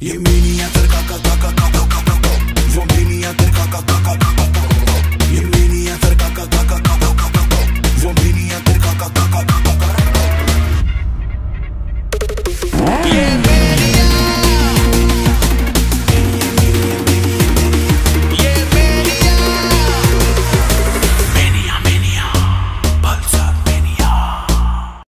Yemini yatır kaka kaka kaka.